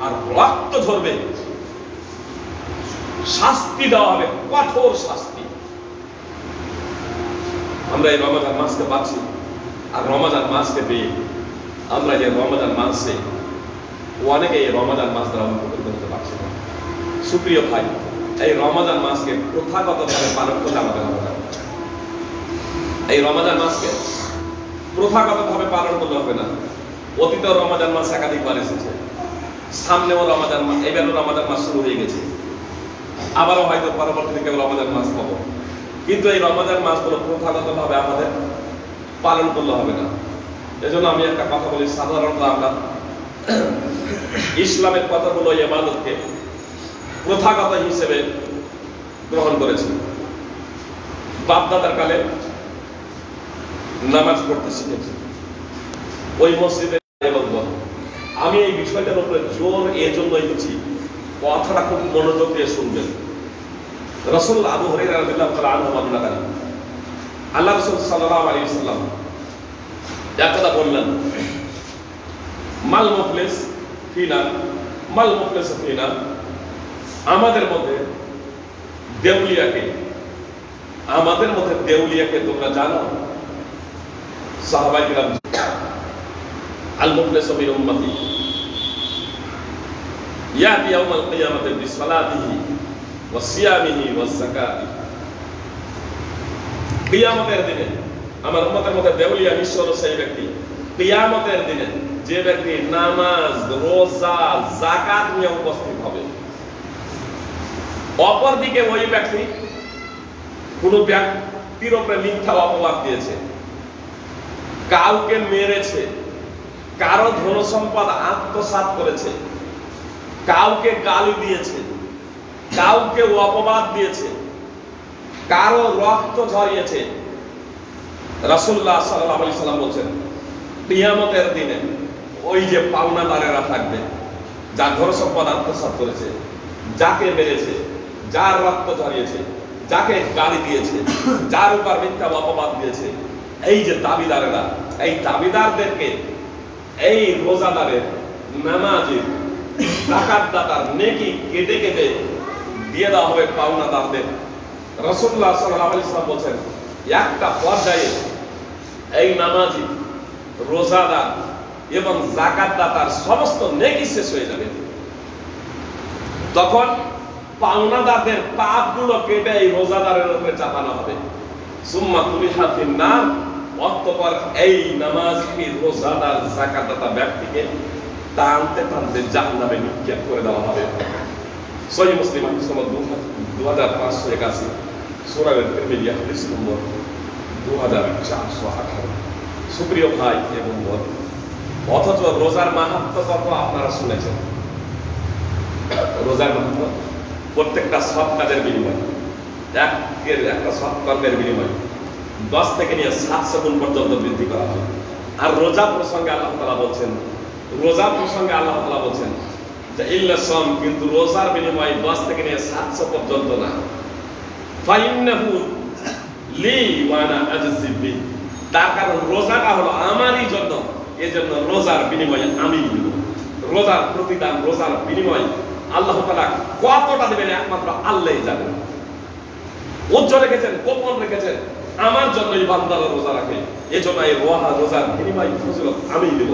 আর রক্ত ধরবে। শাস্তি দেওয়া হবে, কঠোর শাস্তি। আমরা এই রমাজান মাসকে পাচ্ছি আর রমাজান মাসকে পেয়ে আমরা যে রমাজান মাসে অনেকে এই রমাদান মাস দ্বারা উপকৃত হতে পারছি না। সুপ্রিয় ভাই, এই রমাজান মাসকে প্রথাগতভাবে পালন করলে আমাদের হবে এই রমাদান মাসকে প্রথাগতভাবে পালন করলে হবে না। অতীতেও রমাজান মাস একাধিকবার এসেছে। সামনেও রমাদান মাস, এবারও রমাদান মাস শুরু হয়ে গেছে। আবারও হয়তো পরবর্তীতে কেবল রমাজান মাস পাবো। কিন্তু এই রমাজান মাসগুলো প্রথাগতভাবে আমাদের পালন করলে হবে না। এজন্য আমি একটা কথা বলি সাধারণত আমরা ইসলামের কতগুলো ইবাদতকে প্রথাগত হিসেবে গ্রহণ করেছি। বাপদাদার কালে নামাজ পড়তে শিখেছি। ওই মসজিদে আমি এই বিষয়টার উপরে জোর এই জন্যই দিচ্ছি কথাটা খুব মনোযোগ দিয়ে শুনবেন। রসুল আবু হরিরা আল্লাহ রসুল সাল্লাম আলী ওয়াসাল্লাম একদা বললেন। মাল মুফলিস ফিনা মাল মুফলিস ফিনা, আমাদের মধ্যে দেউলিয়াকে, আমাদের মধ্যে দেউলিয়াকে তোমরা জানো? সাহাবাই কিরাম আল মুফলিস মিন উম্মতি। ইয়াতি ইয়াউমাল কিয়ামাতি বিসালাতিহি ওয়া সিয়ামিহি ওয়া যাকাতিহি কিয়ামতের দিনে আমার উম্মতের মধ্যে দেউলিয়া নিঃস্ব সেই ব্যক্তি। কিয়ামতের দিনে যে ব্যক্তি নামাজ, রোজা জাকাত নিয়ে উপস্থিত হবে। অপরদিকে ওই ব্যক্তি কোন ব্যক্তির উপরে মিথ্যা অপবাদ দিয়েছে। কাউকে মেরেছে। কারও ধন সম্পদ আত্মসাৎ করেছে। কাউকে গালি দিয়েছে। কাউকে অপবাদ দিয়েছে। কারও রক্ত ঝরিয়েছে। রাসুল্লাহ সাল্লাহ আলি সাল্লাম বলছেন, কিয়ামতের দিনে ওই যে পাওনাদারেরা থাকবে যার ধর সম্পদ আত্মসাৎ করেছে, যাকে মেরেছে, যার রক্ত ঝরিয়েছে যাকে গালি দিয়েছে, যার উপর মিথ্যা অপবাদ দিয়েছে, এই যে দাবিদারেরা, এই দাবিদারদেরকে এই রোজাদারের নামাজের জাকাত দাতার নেকি কেটে কেটে দিয়ে দেওয়া হবে পাওনাদারদের। রসুল্লাহ সাল্লাহ আলি সাল্লাম বলছেন একটা পর্যায়ে এই নামাজি রোজাদার এবং জাকাত দাতার সমস্ত নেকি শেষ হয়ে যাবে। তখন পাওনাদারদের পাপগুলো কেটে এই রোজাদারের উপরে চাপানো হবে। সুম্মা তুমি হাফিন না অতঃপর এই নামাজকে, রোজাদার জাকাত দাতা ব্যক্তিকে টানতে টানতে জাহান্নামে নিক্ষেপ করে দেওয়া হবে। সহি মুসলিম হাদিস নম্বর দু হাজার পাঁচশো একাশি। সোরাবের তিরমিজি হাদিস নম্বর দু হাজার চারশো আঠারো সুপ্রিয় ভাই এবং বোন, অথচ রোজার মাহাত্ম কত আপনারা শুনেছেন। রোজার মাহাত্ম প্রত্যেকটা সৎ কাজের বিনিময়, একের একটা সৎ কর্মের বিনিময়, দশ থেকে নিয়ে সাতশো গুণ পর্যন্ত বৃদ্ধি করা হয়। আর রোজা প্রসঙ্গে আল্লাহ তালা বলছেন, রোজা প্রসঙ্গে আল্লাহ তালা বলছেন যে, ইল্লা সম কিন্তু রোজার বিনিময়ে দশ থেকে নিয়ে সাতশো পর্যন্ত না। ফাইন্নাহু লি ওয়ানা আজসিবি তার কারণ রোজাটা হলো আমারই জন্য, এজন্য রোজার বিনিময়ে আমি দিব রোজার প্রতিদান, রোজার বিনিময় আল্লাহ তাআলা কতটা দেবেন একমাত্র আল্লাহই জানেন। উজ্জ্বল রেখেছেন, গোপন রেখেছেন। আমার জন্য এই বান্দারা রোজা রাখে, এজন্য এই রোহা, রোজার বিনিময় ফজিলত আমি দেব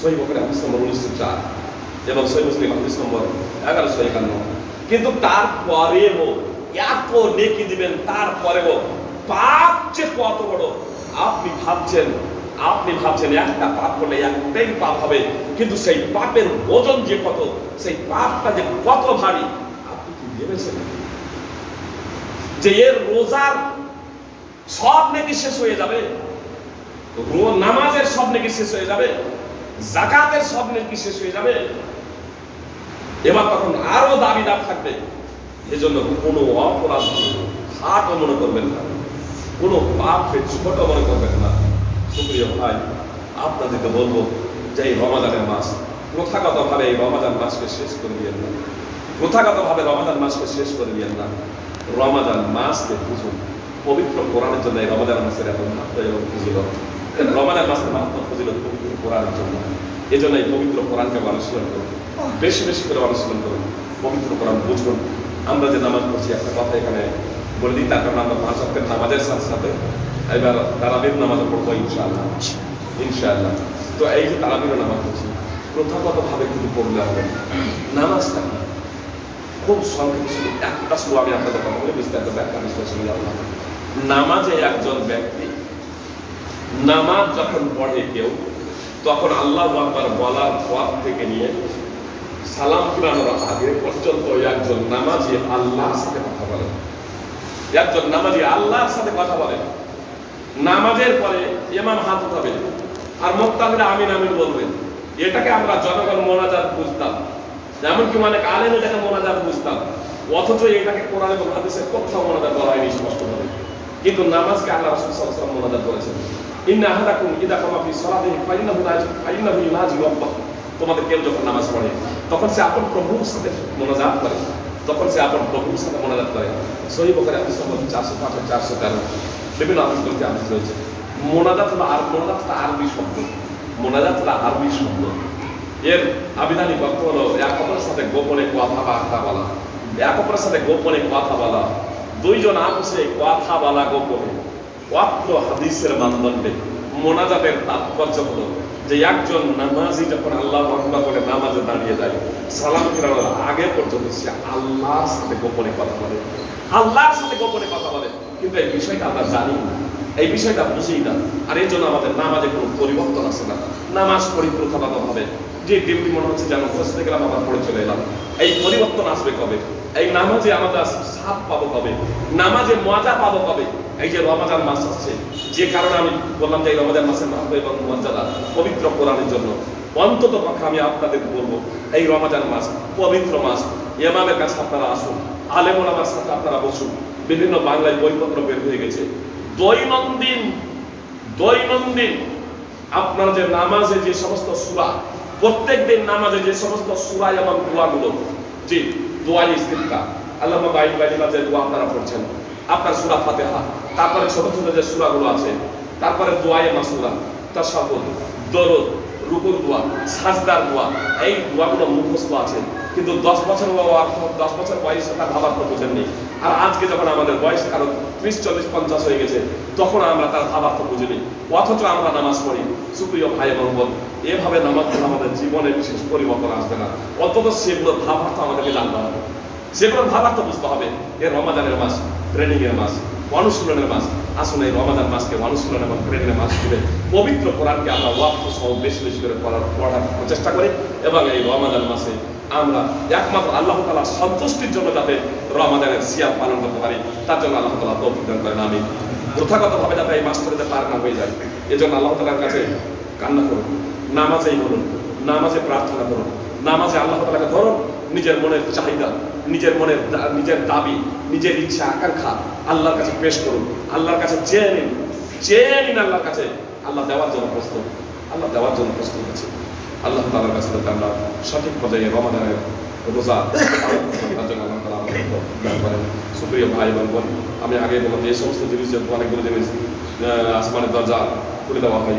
সহি বকরে হাদিস নম্বর উনিশশো চার এবং সহি মুসলিম, হাদিস নম্বর এগারোশো একান্ন। কিন্তু তারপরেও এত নেকি দিবেন তারপরেও পাপ যে কত বড়। আপনি ভাবছেন আপনি ভাবছেন একটা পাপ হলে একটাই পাপ হবে, কিন্তু সেই পাপের ওজন যে কত, সেই পাপটা যে কত ভারী, আপনি কি ভেবেছেন? যে এর রোজার সব নাকি শেষ হয়ে যাবে? নামাজের সব নাকি শেষ হয়ে যাবে? জাকাতের সব নাকি শেষ হয়ে যাবে? এবার তখন আরও দাবিদার থাকবে। এজন্য কোনো অপরাধ হাটও মনে করবেন না। কোনো পাপকে ছোট মনে করবেন না। সুপ্রিয় ভাই, আপনাদেরকে বলব, যে এই রমাদানের মাস, প্রথাগতভাবে এই রমাদান মাসকে শেষ করে দিয়েন না। প্রথাগতভাবে রমাদান মাসকে শেষ করে দিয়েন না। রমাদান মাসকে বুঝুন, পবিত্র কোরআনের জন্য এই রমাদান মাসের এত মাত্র এবং ফজিলত। রমাদান মাসের মাত্র ফজিলত পবিত্র কোরআনের জন্য। এই জন্য এই পবিত্র কোরআনকে অনুশীলন করুন, বেশি বেশি করে অনুশীলন করুন, পবিত্র কোরআন বুঝুন। আমরা যে নামাজ পড়ছি, একটা কথা এখানে বলে দিই, তার কারণ আমরা পাঁচ অক্টের নামাজের সাথে সাথে এবার তারাবির নামাজও পড়ব, ইনশাআল্লাহ ইনশাআল্লাহ তো এই যে তারাবিরও নামাজ পড়ছি প্রথাগতভাবে কিন্তু পড়লে হবে না। নামাজটা কি? খুব সংক্ষেপে শুধু একটা শুরু আমি আপনাদের কথা বলে, বিস্তারিত ব্যাখ্যা, বিশ্লেষণ না নামাজে একজন ব্যক্তি, নামাজ যখন পড়ে কেউ, তখন আল্লাহ আকবার বলার পর থেকে নিয়ে সালাম ফিরানোর আগে পর্যন্ত একজন নামাজি আল্লাহর সাথে কথা বলে। একজন নামাজি আল্লাহর সাথে কথা বলে। নামাজের পরে ইমাম হাত উঠাবে আর মোক্তাদের আমিন আমিন বলবেন এটাকে আমরা জনগণ মোনাজাত বুঝতাম। এমনকি মানে আলেম এটাকে মোনাজাত বুঝতাম। অথচ এটাকে কোরআন এবং হাদিসের কোথাও মোনাজাত বলা হয়নি স্পষ্টভাবে। কিন্তু নামাজকে আল্লাহ রাসূল সাল্লাল্লাহু আলাইহি ওয়াসাল্লাম মোনাজাত করেছেন ইন্না আহাদাকুম ইদা কামা ফি সালাতিহি ফাইন্নাহু ফাইন্নাহু ইউনাজি রাব্বাহ তোমাদের কেউ যখন নামাজ পড়ে, তখন সে আপন প্রভুর সাথে মোনাজাত করে। তখন সে আপন প্রভুর সাথে মোনাজাত করে। সহি বুখারী হাদিস নম্বর 405 413 বিভিন্ন হাদিসগুলোতে হাদিস রয়েছে। মোনাজাত হলো আর মোনাজাত আরবি শব্দ। মোনাজাত হলো আরবি শব্দ। এর আবিধানিক অর্থ হলো এক অপরের সাথে গোপনে কথা বার্তা বলা। এক অপরের সাথে গোপনে কথা বলা। দুইজন আপসে কথা বলা গোপনে। অত্র হাদিসের মানদণ্ডে মোনাজাতের তাৎপর্য হলো যে একজন নামাজি যখন আল্লাহ আকবার বলে নামাজে দাঁড়িয়ে যায়, সালাম ফেরানোর আগে পর্যন্ত সে আল্লাহর সাথে গোপনে কথা বলে। আল্লাহর সাথে গোপনে কথা বলে। কিন্তু এই বিষয়টা আমরা জানি না। এই বিষয়টা বুঝি না। আর এই জন্য আমাদের নামাজে কোনো পরিবর্তন আসে না। নামাজ পরিপ্রথাগত হবে। যে ডিউটি মনে হচ্ছে যেন বসতে গেলাম আবার পড়ে চলে এলাম। এই পরিবর্তন আসবে কবে? এই নামাজে আমরা সাপ পাবো কবে? নামাজে মজা পাবো কবে? এই যে রমাজান মাস আসছে, যে কারণে আমি বললাম যে এই রমাজান মাসের মাহাত্ম এবং মর্যাদা পবিত্র কোরআনের জন্য। অন্তত পক্ষে আমি আপনাদের বলব, এই রমাজান মাস পবিত্র মাস। ইমামের কাছে আপনারা আসুন, আলেমুল আমার সাথে আপনারা বসুন। বিভিন্ন বাংলায় বইপত্র বের হয়ে গেছে। দৈনন্দিন দৈনন্দিন আপনার যে নামাজে যে সমস্ত সুরা প্রত্যেক দিন নামাজে যে সমস্ত সুরা এবং দোয়াগুলো যে দোয়া ইস্তিফা আল্লাহ বাইক বাইলা যে দোয়া আপনারা পড়ছেন। আপনার সুরা ফাতেহা, তারপরে ছোট ছোট যে সুরাগুলো আছে, তারপরে দোয়ায়ে মাসুরা তাশাহুদ দরদ রুকুর দোয়া, সাজদার দোয়া, এই দোয়াগুলো মুখস্থ আছে। কিন্তু দশ বছর দশ বছর বয়সে তার ভাবার তো বুঝেননি আর আজকে যখন আমাদের বয়স কারও ত্রিশ, চল্লিশ, পঞ্চাশ হয়ে গেছে, তখন আমরা তার ভাবার তো বুঝিনি অথচ আমরা নামাজ পড়ি। সুপ্রিয় ভাই এবং বোন, এভাবে নামাজ আমাদের জীবনে বিশেষ পরিবর্তন আসবে না। অন্তত সেগুলো ভাবার্থ আমাদেরকে জানতে হবে। সেগুলোর ভাবার্থ বুঝতে হবে। এ রমাদানের মাস ট্রেনিং এর মাস। অনুশীলনের মাস আসুন এই রমাদান মাসকে অনুশীলন এবং ট্রেনিংয়ের মাস হিসেবে পবিত্র কোরআনকে আমরা ওয়াক্ত সহ বেশি বেশি করে পড়ার পড়ার প্রচেষ্টা করি এবং এই রমাদান মাসে আমরা একমাত্র আল্লাহ তালা সন্তুষ্টির জন্য যাতে রমাদানের সিয়াম পালন করতে পারি, তার জন্য আল্লাহ তালা তৌফিক দান করেন আমি প্রথাগতভাবে যাতে এই মাসটা যাতে পার না হয়ে যায়, এজন্য আল্লাহ তালার কাছে কান্না করুন, নামাজেই বলুন, নামাজে প্রার্থনা করুন, নামাজে আল্লাহ তালাকে ধরুন, নিজের মনের চাহিদা নিজের মনের নিজের দাবি, নিজের ইচ্ছা, আকাঙ্ক্ষা আল্লাহর কাছে পেশ করুন। আল্লাহর কাছে চেয়ে নিন। চেয়ে নিন আল্লাহর কাছে। আল্লাহ দেওয়ার জন্য প্রস্তুত। আল্লাহ দেওয়ার জন্য প্রস্তুত আছে। আল্লাহ তালার কাছে যাতে আমরা সঠিক পর্যায়ে রমাদানের রোজা সুপ্রিয় ভাই এবং বোন, আমি আগে বললাম যে এই সমস্ত জিনিস যে অনেকগুলো জিনিস আসমানের দরজা খুলে দেওয়া হয়।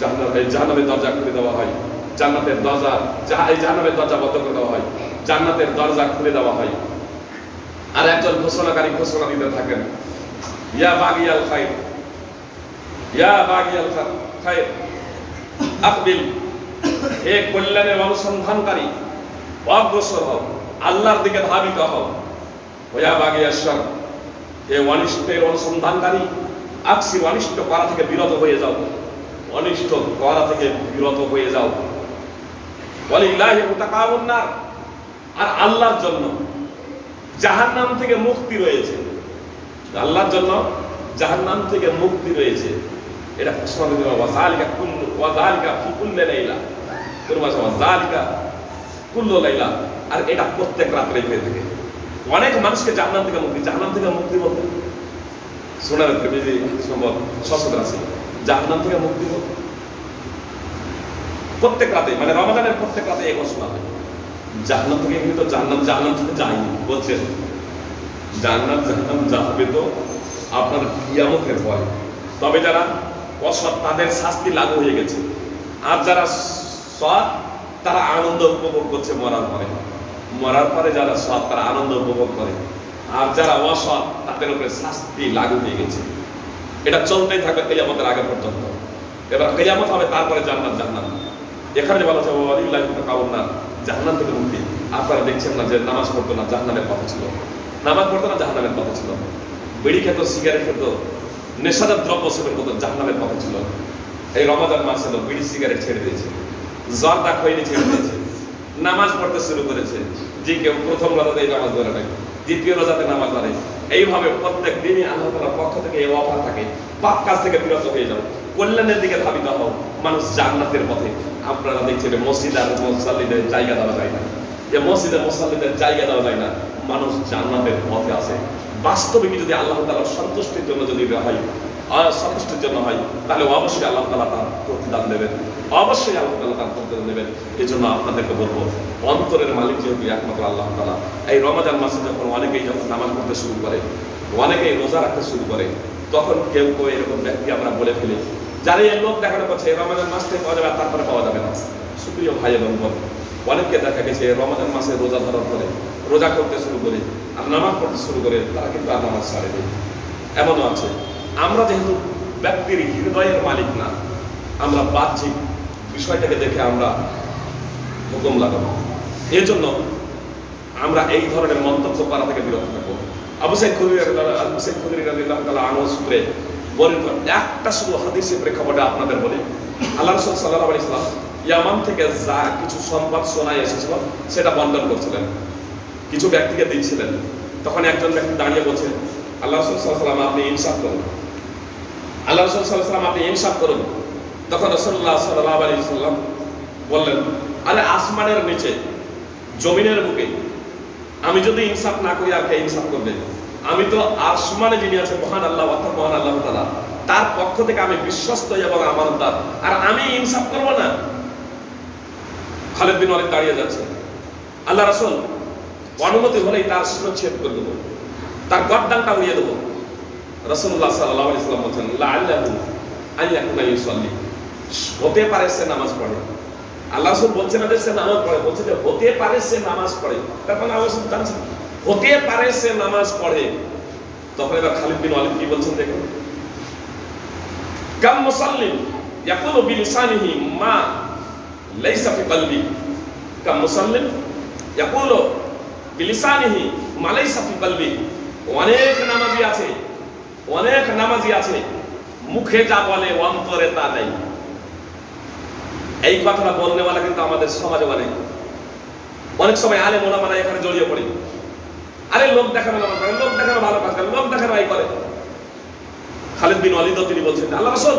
জাহান্নাম এই জাহান্নামের দরজা খুলে দেওয়া হয়। জান্নাতের দরজা যাহা এই জাহান্নামের দরজা বন্ধ করে দেওয়া হয়। জান্নাতের দরজা খুলে দেওয়া হয়। আর একজন ঘোষণাকারী ঘোষণা দিতে থাকেন, ইয়া বাগিয়াল খাইর, ইয়া বাগিয়াল খাইর, আকবিল, হে কল্যাণের অনুসন্ধানকারী, অগ্রসর হও, আল্লাহর দিকে ধাবিত হও। ওয়া বাগিয়াশ্বর, হে অনিষ্টের অনুসন্ধানকারী, আকসি অনিষ্ট করা থেকে বিরত হয়ে যাও। অনিষ্ট করা থেকে বিরত হয়ে যাও। বলে ইলাহি নার আর আল্লাহর জন্য। জাহান্নাম থেকে মুক্তি রয়েছে। আল্লাহর জন্য জাহান্নাম থেকে মুক্তি রয়েছে। এটা ওয়াজালিকা কুল্লু ওয়াজালিকা ফি লাইলা। মাসে ওয়াজালিকা কুল্লু লাইলা। আর এটা প্রত্যেক রাত্রে হয়ে থাকে। অনেক মানুষকে জাহান্নাম থেকে মুক্তি, জাহান্নাম থেকে মুক্তি বলতে শোনার প্রেমিজি সম্ভব সশস্ত্র আছে জাহান্নাম থেকে মুক্তি বলতে প্রত্যেক রাতে মানে রমাদানের প্রত্যেক রাতে এই ঘোষণা হয়। জাহান্নাম থেকে কিন্তু জাহান্নাম থেকে যায়নি বলছেন। জাহান্নাম জাহান্নাম যাবে তো আপনার কিয়ামতের পরে তবে যারা অসৎ, তাদের শাস্তি লাগু হয়ে গেছে। আর যারা সৎ, তারা আনন্দ উপভোগ করছে মরার পরে। মরার পরে যারা সৎ, তারা আনন্দ উপভোগ করে। আর যারা অসৎ, তাদের উপরে শাস্তি লাগু হয়ে গেছে। এটা চলতেই থাকবে কেয়ামতের আগে পর্যন্ত। এবার কেয়ামত হবে, তারপরে জান্নাত জান্নাত। এখানে বলা না জাহান্নাম থেকে মুক্তি আপনারা দেখছেন না যে নামাজ পড়তো না, জাহান্নামের কথা ছিল। নামাজ পড়তো না, জাহান্নামের কথা ছিল। বিড়ি খেত, সিগারেট খেত, নেশাদার দ্রব্য সেবন করতো, জাহান্নামের কথা ছিল। এই রমাদান মাসে তো বিড়ি, সিগারেট ছেড়ে দিয়েছে। জর্দা খৈনি ছেড়ে দিয়েছে। নামাজ পড়তে শুরু করেছে। যে কেউ প্রথম রোজাতে এই নামাজ ধরে নেয়, দ্বিতীয় রোজাতে নামাজ ধরে। এইভাবে প্রত্যেক দিনই আল্লাহ তাআলার পক্ষ থেকে এই অফার থাকে পাপ কাজ থেকে বিরত হয়ে যাও। কল্যাণের দিকে ধাবিত হও। মানুষ জান্নাতের পথে। আপনারা দেখছেন মসজিদ আর মুসাল্লিদের জায়গা দেওয়া যায় না। যে মসজিদের মুসাল্লিদের জায়গা দেওয়া যায় না, মানুষ জান্নাতের পথে আছে। বাস্তবিক যদি আল্লাহ তাআলার সন্তুষ্টির জন্য যদি হয় সন্তুষ্টির জন্য হয়, তাহলে অবশ্যই আল্লাহ তালা তার প্রতিদান দেবেন। অবশ্যই আল্লাহ তালা তার প্রতিদান দেবেন। এই জন্য আপনাদেরকে বলব, অন্তরের মালিক যেহেতু একমাত্র আল্লাহ তাআলা, এই রমাজান মাসে যখন অনেকেই যখন নামাজ পড়তে শুরু করে, অনেকেই রোজা রাখতে শুরু করে, তখন কেউ কেউ এরকম ব্যক্তি আমরা বলে ফেলি যারা এই লোক দেখানো করছে রমাজান মাস থেকে পাওয়া যাবে তারপরে পাওয়া যাবে না। সুপ্রিয় ভাই এবং বোন, অনেককে দেখা গেছে রমাজান মাসে রোজা ধরার পরে রোজা করতে শুরু করে আর নামাজ পড়তে শুরু করে, তারা কিন্তু আর নামাজ ছাড়ে নেই এমনও আছে, আমরা যেহেতু ব্যক্তির হৃদয়ের মালিক না, আমরা বাহ্যিক বিষয়টাকে দেখে আমরা হুকুম লাগাবো। এই জন্য আমরা এই ধরনের মন্তব্য করা থেকে বিরত থাকব। আবু সাইদ খুদরি আবু সাইদ খুদরি তাআলা আনহু সূত্রে বর্ণিত একটা শুধু হাদিসের প্রেক্ষাপটে আপনাদের বলি। আল্লাহ রাসূল সাল্লাল্লাহু আলাইহি সাল্লাম ইয়ামান থেকে যা কিছু সংবাদ শোনায় এসেছিল, সেটা বন্টন করছিলেন। কিছু ব্যক্তিকে দিচ্ছিলেন। তখন একজন ব্যক্তি দাঁড়িয়ে বলছে আল্লাহ রসুল সাল্লাম, আপনি ইনসাফ করুন। আল্লাহ রসুল সাল্লাম, আপনি ইনসাফ করুন। তখন রসুল্লাহ সাল্লাহ আলী সাল্লাম বললেন, আরে আসমানের নিচে, জমিনের বুকে, আমি যদি ইনসাফ না করি, আর কে ইনসাফ করবে? আমি তো আসমানে যিনি আছে মহান আল্লাহ, অর্থাৎ মহান আল্লাহ তালা, তার পক্ষ থেকে আমি বিশ্বস্ত এবং আমানতদার। আর আমি ইনসাফ করব না। খালেদ বিন অনেক দাঁড়িয়ে যাচ্ছে। আল্লাহ রাসুল, অনুমতি হলেই তার শিরচ্ছেদ করে দেবো। তার গরদানটা উড়িয়ে দেবো। রসুল্লাহ সাল্লাহ ইসলাম বলছেন লাল্লাহু আইয়াকুনা ইউসাল্লি। হতে পারে সে নামাজ পড়ে। আল্লাহ রাসূল বলছে না যে সে নামাজ পড়ে, বলছে যে হতে পারে সে নামাজ পড়ে। তখন আল্লাহ রাসূল জানছেন হতে পারে সে নামাজ পড়ে। তখন এবার খালিদ বিন ওয়ালিদ কি বলছেন দেখুন। কাম মুসাল্লিম ইয়াকুলু বিলিসানিহি মা লাইসা ফি কলবি। কাম মুসাল্লিম ইয়াকুলু বিলিসানিহি মা লাইসা ফি কলবি। অনেক নামাজি আছে, অনেক নামাজি আছে, মুখে যা বলে, অন্তরে তা নেই। এই কথাটা বলনেওয়ালা কিন্তু আমাদের সমাজে অনেক। অনেক সময় আলে মোলামারা এখানে জড়িয়ে পড়ি। আরে লোক দেখানো নামাজ করে, লোক দেখানো ভালো কাজ করে, লোক দেখানো এই করে। খালিদ বিন ওয়ালিদ তিনি বলছেন আল্লাহ রাসূল,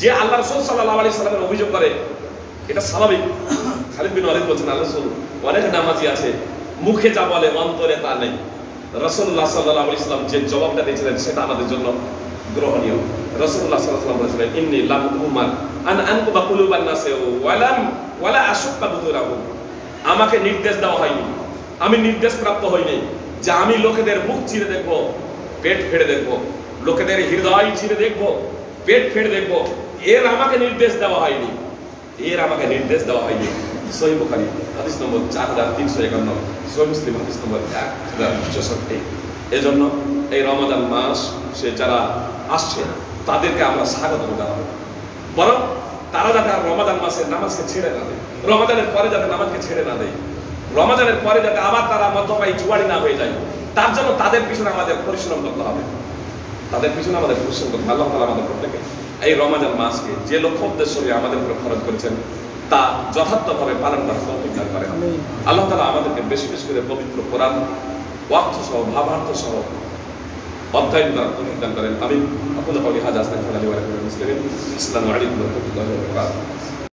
যে আল্লাহ রাসূল সাল্লাল্লাহু আলাইহি সাল্লামের অভিযোগ করে, এটা স্বাভাবিক। খালিদ বিন অলিদ বলছেন আল্লাহ রাসূল, অনেক নামাজি আছে, মুখে যা বলে, অন্তরে তা নেই। রাসূলুল্লাহ সাল্লাল্লাহু আলাইহি সাল্লাম যে জবাবটা দিয়েছিলেন, সেটা আমাদের জন্য গ্রহণীয়। আলাইহি সাল্লাম বলেছিলেন ইন্নী লাম আন আনকুবা কুলুবান নাসে ওয়ালাম ওয়ালা বুতুরাহুম আমাকে নির্দেশ দেওয়া হয়নি। আমি নির্দেশ প্রাপ্ত হইনি যে আমি লোকেদের মুখ চিরে দেখব, পেট ফেড়ে দেখব, লোকেদের হৃদয় চিরে দেখব, পেট ফেড়ে দেখব। এর আমাকে নির্দেশ দেওয়া হয়নি। এর আমাকে নির্দেশ দেওয়া হয়নি। সহি বুখারি, হাদিস নম্বর চার হাজার তিনশো একান্ন, সহি মুসলিম, হাদিস নম্বর এক হাজার চৌষট্টি। এজন্য এই রমাদান মাস, সে যারা আসছে, তাদেরকে আমরা স্বাগত জানাব। বরং তারা যাতে রমাদান মাসের নামাজকে ছেড়ে না দেয় রমাদানের পরে যাতে নামাজকে ছেড়ে না দেয় রমাজানের পরে যাতে আবার তারা মদ্যপাই জুয়ারি না হয়ে যায় তার জন্য তাদের পিছনে আমাদের পরিশ্রম করতে হবে। তাদের পিছনে আমাদের পরিশ্রম করতে আল্লাহ তালা আমাদের প্রত্যেকে এই রমাজান মাসকে যে লক্ষ্য উদ্দেশ্য নিয়ে আমাদের উপরে খরচ করেছেন তা যথার্থভাবে পালন করার তৌফিক করেন। আল্লাহ তালা আমাদেরকে বেশি বেশি করে পবিত্র পুরাণ অর্থ সহ ভাবার্থ সহ অধ্যায়ন করার তৌফিক করেন। আমি আপনাদের হাজার আসলাম